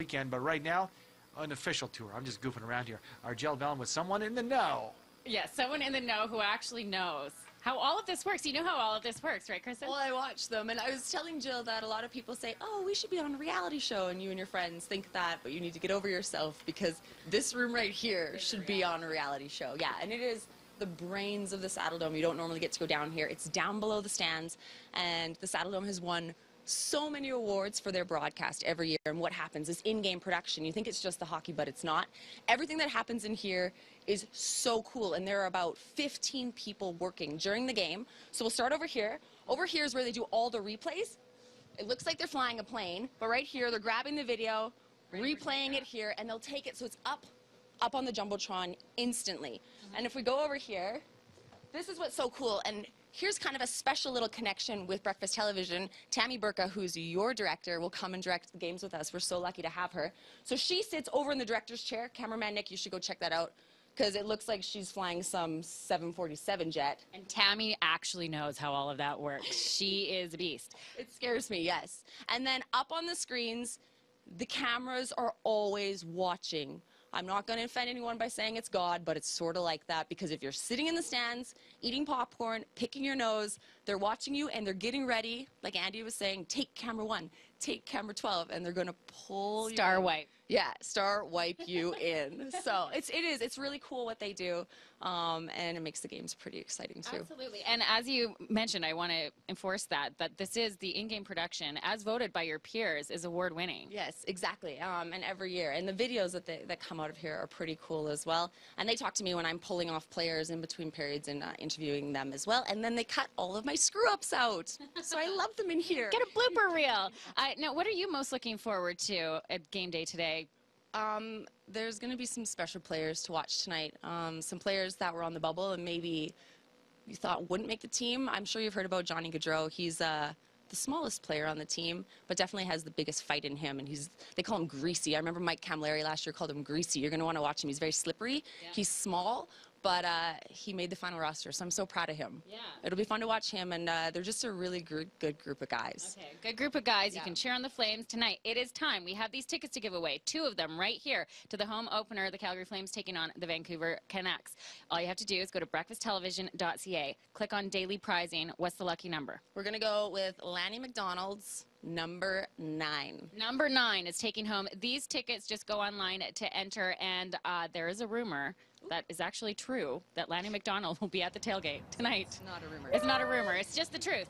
weekend, but right now, an official tour. I'm just goofing around here. Our Jill Belland with someone in the know. Yes, someone in the know who actually knows how all of this works. You know how all of this works, right, Kristen? Well, I watch them, and I was telling Jill that a lot of people say, "Oh, we should be on a reality show," and you and your friends think that, but you need to get over yourself because this room right here should be on a reality show. Yeah, and it is the brains of the Saddledome. You don't normally get to go down here. It's down below the stands, and the Saddledome has won so many awards for their broadcast every year. And what happens is in-game production. You think it's just the hockey, but it's not. Everything that happens in here is so cool. And there are about 15 people working during the game. So we'll start over here. Over here is where they do all the replays. It looks like they're flying a plane, but right here they're grabbing the video, replaying it here, and they'll take it so it's up, up on the jumbotron instantly. And if we go over here, this is what's so cool. And here's kind of a special little connection with Breakfast Television. Tammy Burka, who's your director, will come and direct the games with us. We're so lucky to have her. So she sits over in the director's chair. Cameraman Nick, you should go check that out because it looks like she's flying some 747 jet. and Tammy actually knows how all of that works. She is a beast. It scares me, yes. And then up on the screens, the cameras are always watching. I'm not going to offend anyone by saying it's God, but it's sort of like that because if you're sitting in the stands, eating popcorn, picking your nose, they're watching you and they're getting ready, like Andy was saying, take camera one, take camera 12, and they're going to pull you Star in. Yeah, star wipe you in. So it's it is it's really cool what they do, um, and it makes the games pretty exciting too. Absolutely. And as you mentioned, I want to enforce that, that this is the in-game production, as voted by your peers, is award-winning. Yes, exactly. Um, and every year, and the videos that they, that come out of here are pretty cool as well. And they talk to me when I'm pulling off players in between periods and uh, interviewing them as well. And then they cut all of my screw ups out, so I love them in here. Get a blooper reel. Uh, now, what are you most looking forward to at game day today? Um, there's going to be some special players to watch tonight. Um, some players that were on the bubble and maybe you thought wouldn't make the team. I'm sure you've heard about Johnny Gaudreau. He's uh, the smallest player on the team, but definitely has the biggest fight in him. And he's they call him Greasy. I remember Mike Cammalleri last year called him Greasy. You're going to want to watch him. He's very slippery. He's small, but uh, he made the final roster, so I'm so proud of him. Yeah. It'll be fun to watch him, and uh, they're just a really gr- good group of guys. Okay, good group of guys. You can cheer on the Flames tonight. It is time. We have these tickets to give away, two of them right here to the home opener, the Calgary Flames taking on the Vancouver Canucks. All you have to do is go to breakfasttelevision.ca, click on daily prizing. What's the lucky number? We're going to go with Lanny McDonald's number nine. Number nine is taking home these tickets. Just go online to enter, and uh, there is a rumor that is actually true that Lanny McDonald will be at the tailgate tonight. It's Not a rumor. It's not a rumor. It's just the truth.